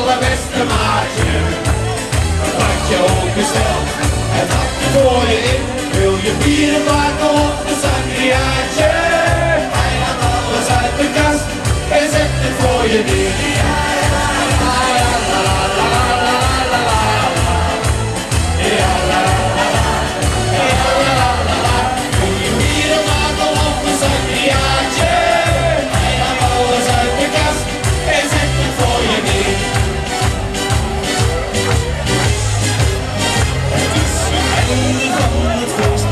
allerbeste maatje. Wat je ook bestelt en wat je voor je in. Wil je bieren maken op de sangriaatje? Hij haalt alles uit de kast en zet het voor je neer.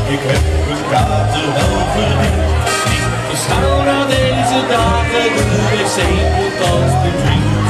Ik heb een kater wel verdiend. Ik beschouw na deze dagen de wc-pot als de vriend.